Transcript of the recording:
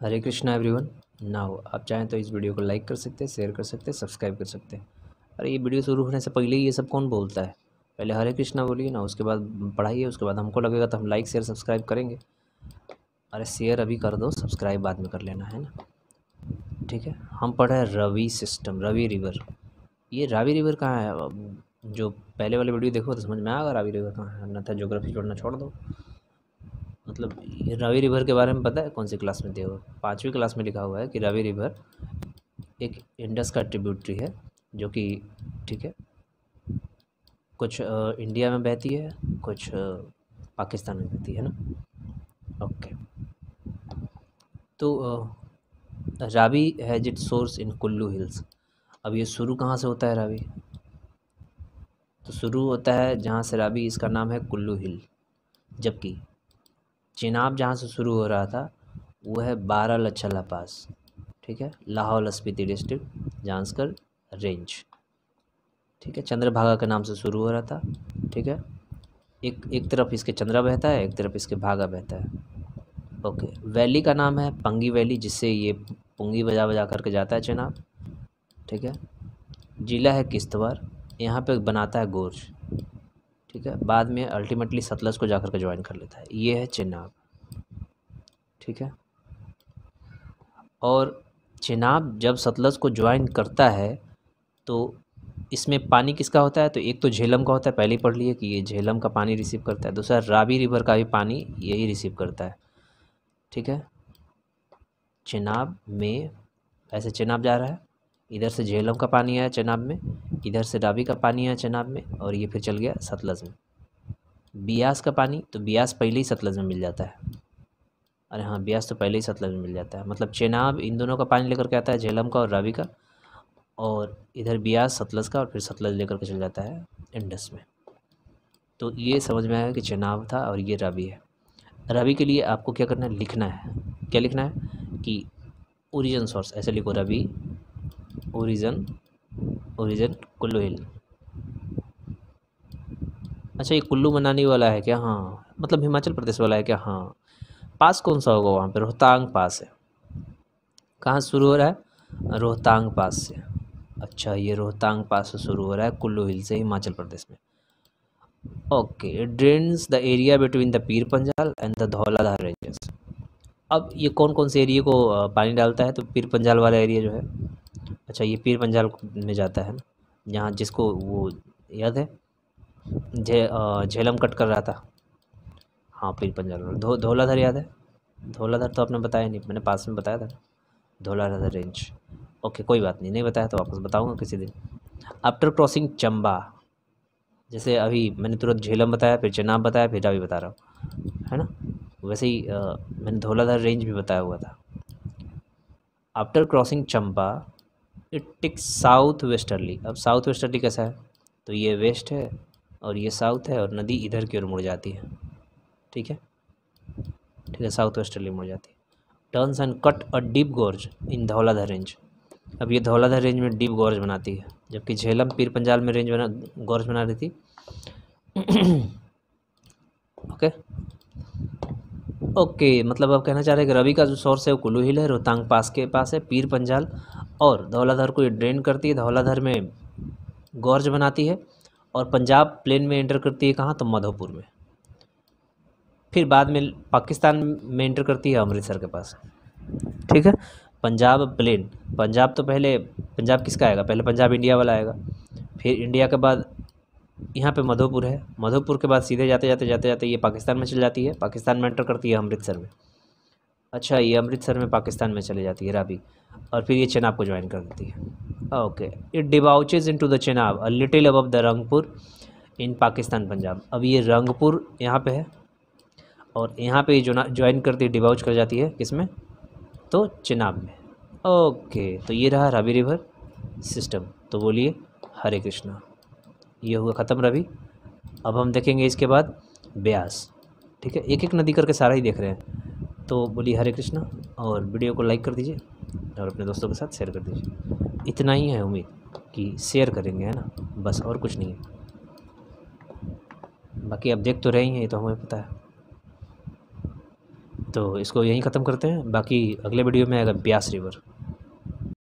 हरे Krishna everyone now आप चाहें तो इस वीडियो को लाइक कर सकते हैं शेयर कर सकते हैं सब्सक्राइब कर सकते हैं। अरे, ये वीडियो शुरू होने से पहले ही ये सब कौन बोलता है? पहले हरे कृष्णा बोलिए, ना उसके बाद पढ़ाइए, उसके बाद हमको लगेगा तो हम लाइक शेयर सब्सक्राइब करेंगे। अरे शेयर अभी कर दो सब्सक्राइब बाद में कर लेना, है ना? ठीक है, हम पढ़े रवि सिस्टम रवि रिवर ये रावी रिवर कहाँ है? जो पहले वाले वीडियो देखो तो समझ में आएगा रावी रिवर कहाँ है। अन्यथा जोग्राफी छोड़ना छोड़ दो। मतलब रवि रिवर के बारे में पता है? कौन सी क्लास में थे वो? पाँचवीं क्लास में लिखा हुआ है कि रवि रिवर एक इंडस का ट्रिब्यूटरी है, जो कि ठीक है। कुछ इंडिया में बहती है, कुछ पाकिस्तान में बहती है ना? ओके तो Ravi has it source in Kullu hills अब ये शुरू कहाँ से होता है रावी? तो शुरू होता है जहाँ से रावी इसका नाम है कुल्लू हिल जबकि चिनाब जहाँ से शुरू हो रहा था, वो है बारह लच्छला पास, ठीक है? लाहौल स्पीति डिस्ट्रिक्ट जांसकर रेंज, ठीक है? चंद्रभागा के नाम से शुरू हो रहा था, ठीक है? एक एक तरफ़ इसके चंद्रा बहता है, एक तरफ़ इसके भागा बहता है। ओके, वैली का नाम है पंगी वैली, जिससे ये पुंगी बजा बजा करके जाता है चनाब, ठीक है? ज़िला है किश्तवाड़, यहाँ पे बनाता है गोर्ज। ठीक है? बाद में अल्टीमेटली सतलज को जाकर के ज्वाइन कर लेता है। ये है चेनाब। ठीक है? और चेनाब जब सतलज को ज्वाइन करता है तो इसमें पानी किसका होता है? तो एक तो झेलम का होता है। पहले पढ़ लिए कि ये झेलम का पानी रिसीव करता है। दूसरा रावी रिवर का भी पानी यही रिसीव करता है। ठीक है? चेनाब में, ऐसे चेनाब जा रहा है। इधर से झेलम का पानी आया चनाब में, इधर से रावी का पानी आया चनाब में, और ये फिर चल गया सतलज में। बियास का पानी तो बियास पहले ही सतलज में मिल जाता है। अरे हाँ ब्यास तो पहले ही सतलज में मिल जाता है। मतलब चेनाब इन दोनों का पानी लेकर के आता है, झेलम का और रावी का, और इधर ब्यास सतलज का, और फिर सतलज लेकर के चल जाता है इंडस में। तो ये समझ में आया कि चेनाब था और ये रावी है। रवि के लिए आपको क्या करना है? लिखना है। क्या लिखना है? कि ओरिजिन सोर्स ऐसे लिखो Ravi origin origin Kullu hill. अच्छा ये कुल्लू मनाली वाला है क्या? हाँ मतलब हिमाचल प्रदेश वाला है क्या? हाँ। पास कौन सा होगा वहाँ पे? रोहतांग पास है। कहाँ शुरू हो रहा है? रोहतांग पास से। अच्छा ये रोहतांग पास से शुरू हो रहा है कुल्लू हिल से हिमाचल प्रदेश में। Okay it drains, the area between the Pir Panjal and the Dhauladhar ranges. अब ये कौन कौन से एरिया को पानी डालता है? तो पीर पंजाल वाला एरिया जो है। अच्छा ये पीर पंजाल में जाता है जहाँ जिसको वो याद है? झे झेलम कट कर रहा था। हाँ पीर पंजाल। धो धौलाधर याद है? धोलाधर तो आपने बताया नहीं मैंने पास में बताया था धौलाधर रेंज ओके कोई बात नहीं नहीं बताया तो वापस बताऊँगा किसी दिन। आफ्टर क्रॉसिंग चंबा जैसे अभी मैंने तुरंत झेलम बताया फिर चनाब बताया फिर अभी बता रहा हूँ। है ना? वैसे ही आ, मैंने धौलाधर रेंज भी बताया हुआ था। After crossing Chamba it tick south westerly. अब साउथ वेस्टर्ली कैसा है? तो ये वेस्ट है और ये साउथ है और नदी इधर की ओर मुड़ जाती है। ठीक है? ठीक है, साउथ वेस्टर्ली मुड़ जाती है। Turns and cut a deep gorge in Dhauladhar range. अब ये धौलाधर रेंज में डीप गोर्ज बनाती है, जबकि झेलम पीर पंजाल में रेंज बना, गोर्ज बना रही थी। ओके? ओके मतलब आप कहना चाह रहे हैं कि रवि का जो सोर्स है वो कुल्लू हिल है, रोहतांग पास के पास है, पीर पंजाल और धौलाधर को ये ड्रेन करती है। धौलाधर में गौरज बनाती है और पंजाब प्लेन में एंटर करती है कहाँ? तो मधोपुर में। फिर बाद में पाकिस्तान में एंटर करती है अमृतसर के पास। ठीक है? पंजाब प्लेन पंजाब तो पहले, पंजाब किसका आएगा? पहले पंजाब इंडिया वाला आएगा। फिर इंडिया के बाद यहाँ पे मधोपुर है। मधोपुर के बाद सीधे जाते जाते जाते जाते ये पाकिस्तान में चल जाती है। पाकिस्तान में एंटर करती है अमृतसर में। अच्छा ये अमृतसर में पाकिस्तान में चली जाती है राबी, और फिर ये चेनाब को ज्वाइन कर देती है। Okay it debouches into the Chenab a little above the Rangpur in Pakistan Punjab अब ये रंगपुर यहाँ पे है, और यहाँ पे जो ज्वाइन करती है डिबाउच कर जाती है किसमें तो चेनाब में। ओके तो ये रहा रावी रिवर सिस्टम तो बोलिए, हरे कृष्णा, ये हुआ ख़त्म रवि अब हम देखेंगे इसके बाद ब्यास। ठीक है एक एक नदी करके सारा ही देख रहे हैं। तो बोलिए हरे कृष्णा और वीडियो को लाइक कर दीजिए और अपने दोस्तों के साथ शेयर कर दीजिए। इतना ही है उम्मीद कि शेयर करेंगे, है ना? बस और कुछ नहीं है। बाकी अब देख तो रहे हैं, ये तो हमें पता है। तो इसको यहीं ख़त्म करते हैं। बाकी अगले वीडियो में आएगा ब्यास रिवर।